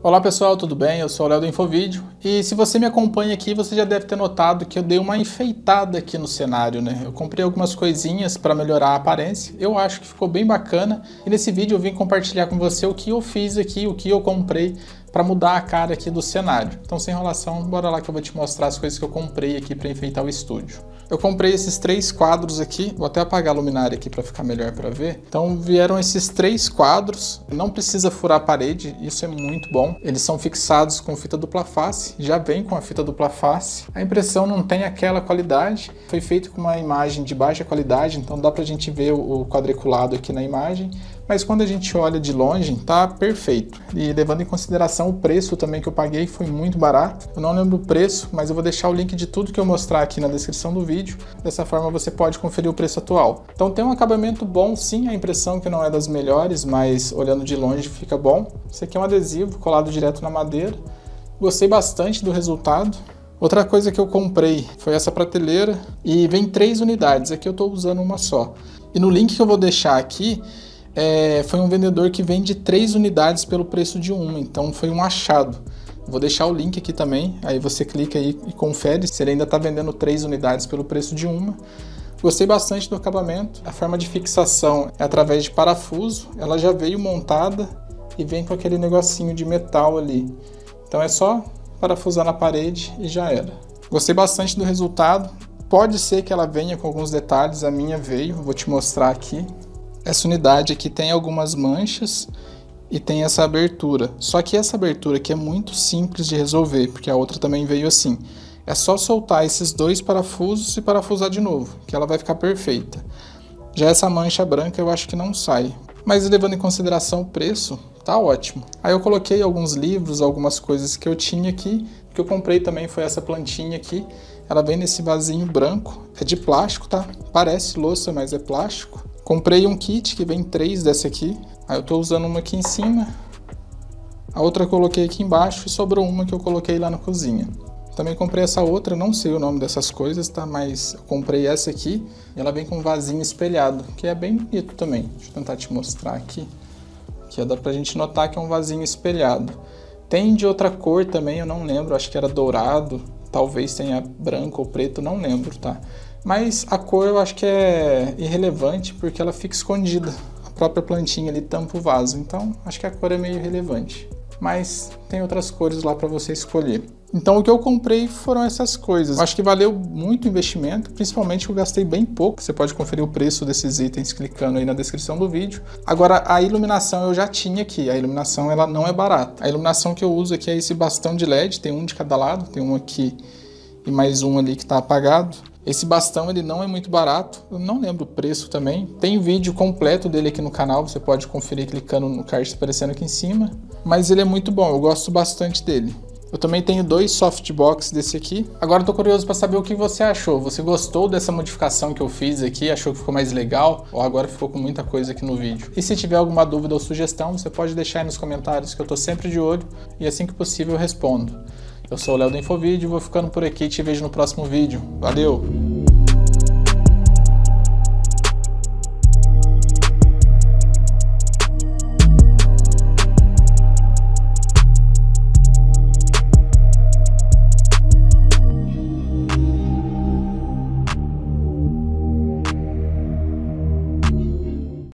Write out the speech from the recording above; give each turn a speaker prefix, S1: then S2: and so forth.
S1: Olá pessoal, tudo bem? Eu sou o Léo do Infovídeo e se você me acompanha aqui, você já deve ter notado que eu dei uma enfeitada aqui no cenário, né? Eu comprei algumas coisinhas para melhorar a aparência, eu acho que ficou bem bacana e nesse vídeo eu vim compartilhar com você o que eu fiz aqui, o que eu comprei para mudar a cara aqui do cenário. Então, sem enrolação, bora lá que eu vou te mostrar as coisas que eu comprei aqui para enfeitar o estúdio. Eu comprei esses três quadros aqui, vou até apagar a luminária aqui para ficar melhor para ver. Então, vieram esses três quadros, não precisa furar a parede, isso é muito bom. Eles são fixados com fita dupla face, já vem com a fita dupla face. A impressão não tem aquela qualidade, foi feito com uma imagem de baixa qualidade, então dá para a gente ver o quadriculado aqui na imagem, mas quando a gente olha de longe, tá perfeito. E levando em consideração o preço também que eu paguei, foi muito barato. Eu não lembro o preço, mas eu vou deixar o link de tudo que eu mostrar aqui na descrição do vídeo. Dessa forma você pode conferir o preço atual. Então tem um acabamento bom, sim, a impressão que não é das melhores, mas olhando de longe fica bom. Esse aqui é um adesivo colado direto na madeira. Gostei bastante do resultado. Outra coisa que eu comprei foi essa prateleira e vem três unidades. Aqui eu estou usando uma só. E no link que eu vou deixar aqui, é, foi um vendedor que vende três unidades pelo preço de uma, então foi um achado. Vou deixar o link aqui também, aí você clica aí e confere se ele ainda está vendendo três unidades pelo preço de uma. Gostei bastante do acabamento. A forma de fixação é através de parafuso. Ela já veio montada e vem com aquele negocinho de metal ali. Então é só parafusar na parede e já era. Gostei bastante do resultado. Pode ser que ela venha com alguns detalhes, a minha veio, vou te mostrar aqui. Essa unidade aqui tem algumas manchas e tem essa abertura. Só que essa abertura aqui é muito simples de resolver, porque a outra também veio assim. É só soltar esses dois parafusos e parafusar de novo, que ela vai ficar perfeita. Já essa mancha branca eu acho que não sai. Mas levando em consideração o preço, tá ótimo. Aí eu coloquei alguns livros, algumas coisas que eu tinha aqui. O que eu comprei também foi essa plantinha aqui. Ela vem nesse vasinho branco, é de plástico, tá? Parece louça, mas é plástico. Comprei um kit que vem três dessa aqui. Aí eu tô usando uma aqui em cima. A outra eu coloquei aqui embaixo e sobrou uma que eu coloquei lá na cozinha. Também comprei essa outra, não sei o nome dessas coisas, tá? Mas eu comprei essa aqui e ela vem com um vasinho espelhado, que é bem bonito também. Deixa eu tentar te mostrar aqui. Que dá pra gente notar que é um vasinho espelhado. Tem de outra cor também, eu não lembro, acho que era dourado. Talvez tenha branco ou preto, não lembro, tá? Mas a cor eu acho que é irrelevante porque ela fica escondida. A própria plantinha ali tampa o vaso, então acho que a cor é meio irrelevante. Mas tem outras cores lá para você escolher. Então o que eu comprei foram essas coisas. Acho que valeu muito o investimento, principalmente eu gastei bem pouco. Você pode conferir o preço desses itens clicando aí na descrição do vídeo. Agora a iluminação eu já tinha aqui. A iluminação ela não é barata. A iluminação que eu uso aqui é esse bastão de LED, tem um de cada lado, tem um aqui e mais um ali que está apagado. Esse bastão ele não é muito barato, eu não lembro o preço também. Tem vídeo completo dele aqui no canal, você pode conferir clicando no card aparecendo aqui em cima. Mas ele é muito bom, eu gosto bastante dele. Eu também tenho dois softbox desse aqui. Agora eu tô curioso para saber o que você achou. Você gostou dessa modificação que eu fiz aqui? Achou que ficou mais legal? Ou agora ficou com muita coisa aqui no vídeo? E se tiver alguma dúvida ou sugestão, você pode deixar aí nos comentários que eu tô sempre de olho e assim que possível eu respondo. Eu sou o Léo do Infovídeo, vou ficando por aqui e te vejo no próximo vídeo. Valeu!